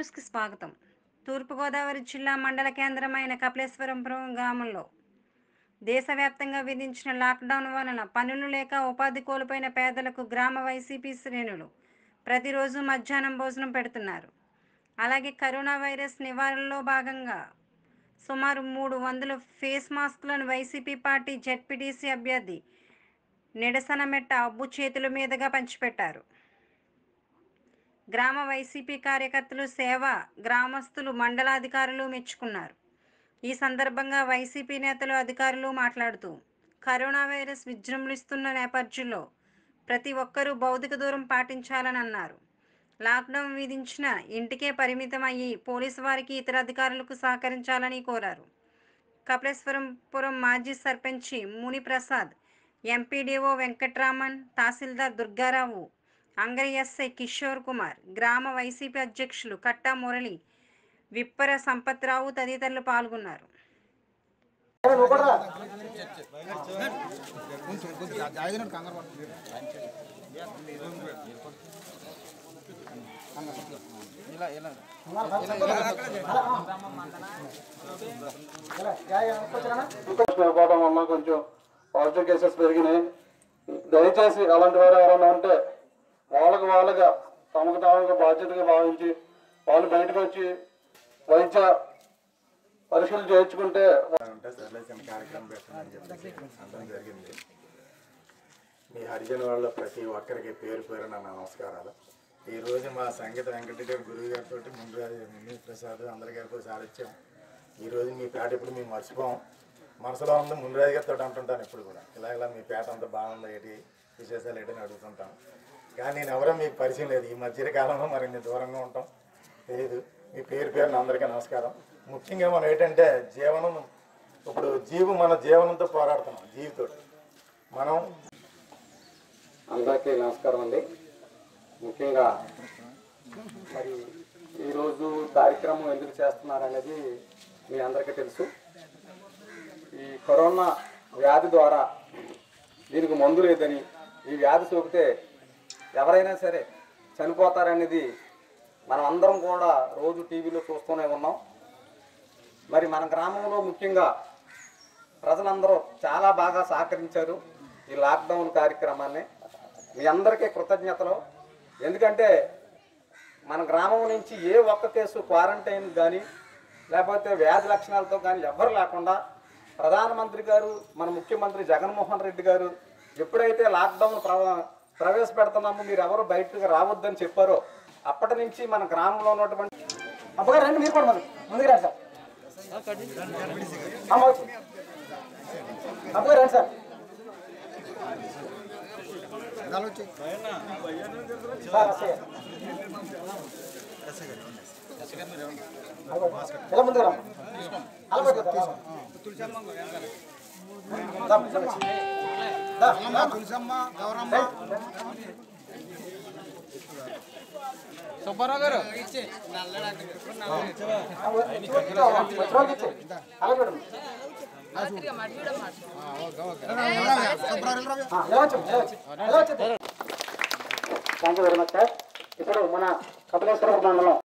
న్యూస్కి స్వాగతం. తూర్పుగోదావరి జిల్లా మండల కేంద్రమైన కపిలేశ్వరంపురం గ్రామంలో దేశవ్యాప్తంగా విధించిన లాక్డౌన్ వలన పనులు లేక ఉపాధి కోల్పోయిన పేదలకు గ్రామ వైసీపీ శ్రేణులు ప్రతిరోజు మధ్యాహ్నం భోజనం పెడుతున్నారు. అలాగే కరోనా వైరస్ నివారణలో భాగంగా సుమారు మూడు వందల ఫేస్ మాస్క్లను వైసీపీ పార్టీ జెడ్పీటీసీ అభ్యర్థి నిడసనమెట్ట అబ్బు చేతుల మీదుగా పంచిపెట్టారు. గ్రామ వైసీపీ కార్యకర్తలు సేవ గ్రామస్తులు మండలాధికారులు మెచ్చుకున్నారు. ఈ సందర్భంగా వైసీపీ నేతలు అధికారులు మాట్లాడుతూ కరోనా వైరస్ విజృంభిస్తున్న నేపథ్యంలో ప్రతి ఒక్కరూ భౌతిక దూరం పాటించాలని అన్నారు. లాక్డౌన్ విధించిన ఇంటికే పరిమితం అయ్యి పోలీసు వారికి ఇతర అధికారులకు సహకరించాలని కోరారు. కపిలేశ్వరంపురం మాజీ సర్పంచి ముని ప్రసాద్ ఎంపీడీఓ వెంకట్రామన్ తహసీల్దార్ దుర్గారావు అంగరి ఎస్ఐ కిషోర్ కుమార్ గ్రామ వైసీపీ అధ్యక్షులు కట్టా మురళి విప్పర సంపత్రావు తదితరులు పాల్గొన్నారు. కొంచెం పాజిటివ్ కేసెస్ పెరిగినాయి. దయచేసి అలాంటి వారు ఎవరైనా ఉంటే వాళ్ళుగా తమకు తాముగా బాధ్యతగా భావించి వాళ్ళు బయటకు వచ్చి వైద్య పరీక్షలు చేయించుకుంటే జరిగింది. మీ హరిజన్ వాళ్ళ ప్రతి ఒక్కరికి పేరు పేరు నా నమస్కారాలు ఈరోజు మా సంగీత వెంకటరెడ్డి గురువు గారితో ముందు ముని ప్రసాద్ అందరి గారికి సాధించాం ఈ ఈరోజు మీ పేట ఇప్పుడు మేము మర్చిపోం. మనసులో ఉంది ముందురాజు గారితో అంటుంటాను ఇప్పుడు కూడా. ఇలా ఇలా మీ పేట అంతా బాగుంది ఏంటి? విశేషాలు ఏంటని అడుగుతుంటాను కానీ నేను ఎవరో మీకు పరిచయం లేదు. ఈ మధ్య కాలంలో మరి నేను దూరంగా ఉంటాం. తెలియదు మీ పేరు పేరున అందరికీ నమస్కారం. ముఖ్యంగా మనం ఏంటంటే జీవనం ఇప్పుడు జీవు మన జీవనంతో పోరాడుతున్నాం జీవితో మనం అందరికీ నమస్కారం అండి. ముఖ్యంగా మరి ఈరోజు కార్యక్రమం ఎందుకు చేస్తున్నారు అనేది మీ అందరికీ తెలుసు. ఈ కరోనా వ్యాధి ద్వారా దీనికి మందు లేదని ఈ వ్యాధి సోకితే ఎవరైనా సరే చనిపోతారనేది మనం అందరం కూడా రోజు టీవీలో చూస్తూనే ఉన్నాం. మరి మన గ్రామంలో ముఖ్యంగా ప్రజలందరూ చాలా బాగా సహకరించారు ఈ లాక్డౌన్ కార్యక్రమాన్ని. మీ అందరికీ కృతజ్ఞతలు. ఎందుకంటే మన గ్రామం నుంచి ఏ ఒక్క కేసు క్వారంటైన్ కానీ లేకపోతే వ్యాధి లక్షణాలతో కానీ ఎవ్వరు లేకుండా ప్రధానమంత్రి గారు మన ముఖ్యమంత్రి జగన్మోహన్ రెడ్డి గారు ఎప్పుడైతే లాక్డౌన్ ప్రవ ప్రవేశపెడుతున్నామో మీరు ఎవరు బయటకు రావద్దని చెప్పారో అప్పటి నుంచి మన గ్రామంలో ఉన్నటువంటి అబ్బగారు రండి మీరు కూడా మరి ముందుకు రండి సార్. అమ్మ, అబ్బగారు రండి సార్. ఎలా ముందుకు రా అలా పట్టుకో, సుబ్బారావు గారు thank you very much sir ఇప్పుడు మన కపిలేశ్వర మండలం